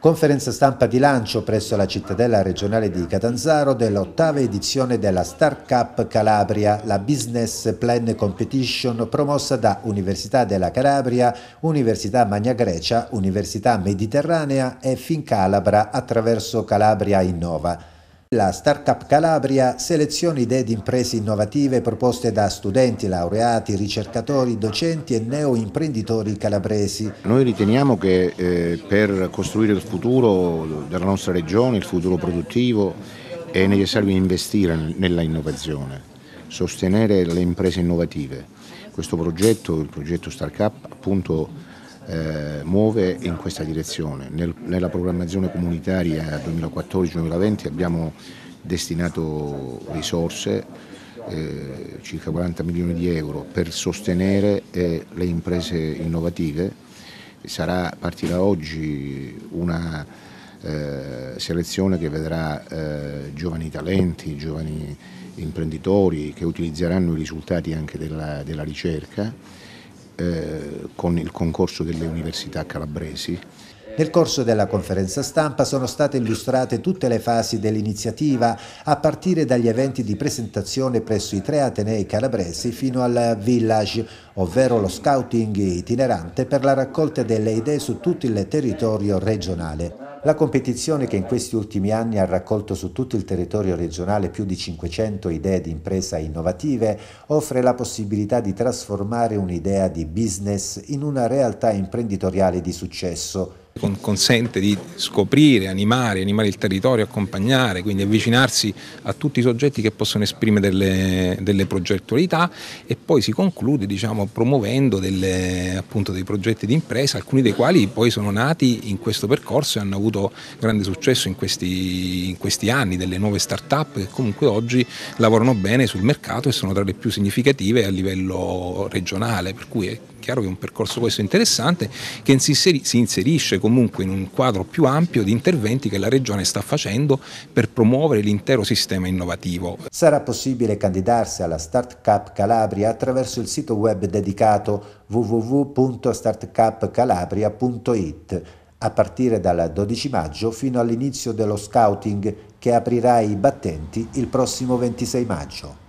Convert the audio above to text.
Conferenza stampa di lancio presso la cittadella regionale di Catanzaro dell'ottava edizione della Start Cup Calabria, la Business Plan Competition promossa da Università della Calabria, Università Magna Grecia, Università Mediterranea e Fincalabra attraverso Calabria Innova. La Startup Calabria seleziona idee di imprese innovative proposte da studenti, laureati, ricercatori, docenti e neoimprenditori calabresi. Noi riteniamo che eh, per costruire il futuro della nostra regione, il futuro produttivo, è necessario investire nella innovazione, sostenere le imprese innovative. Questo progetto, il progetto Startup, appunto eh, muove in questa direzione. Nel, nella programmazione comunitaria 2014-2020 abbiamo destinato risorse, eh, circa 40 milioni di euro, per sostenere eh, le imprese innovative. Sarà, partirà oggi una eh, selezione che vedrà eh, giovani talenti, giovani imprenditori che utilizzeranno i risultati anche della, della ricerca eh, con il concorso delle università calabresi. Nel corso della conferenza stampa sono state illustrate tutte le fasi dell'iniziativa, a partire dagli eventi di presentazione presso i tre Atenei calabresi fino al Village, ovvero lo scouting itinerante per la raccolta delle idee su tutto il territorio regionale. La competizione che in questi ultimi anni ha raccolto su tutto il territorio regionale più di 500 idee di impresa innovative offre la possibilità di trasformare un'idea di business in una realtà imprenditoriale di successo consente di scoprire, animare, animare il territorio, accompagnare, quindi avvicinarsi a tutti i soggetti che possono esprimere delle, delle progettualità e poi si conclude diciamo, promuovendo delle, appunto, dei progetti di impresa, alcuni dei quali poi sono nati in questo percorso e hanno avuto grande successo in questi, in questi anni, delle nuove start-up che comunque oggi lavorano bene sul mercato e sono tra le più significative a livello regionale, per cui è chiaro che è un percorso questo interessante che si inserisce comunque in un quadro più ampio di interventi che la Regione sta facendo per promuovere l'intero sistema innovativo. Sarà possibile candidarsi alla Start Cup Calabria attraverso il sito web dedicato www.startcupcalabria.it a partire dal 12 maggio fino all'inizio dello scouting che aprirà i battenti il prossimo 26 maggio.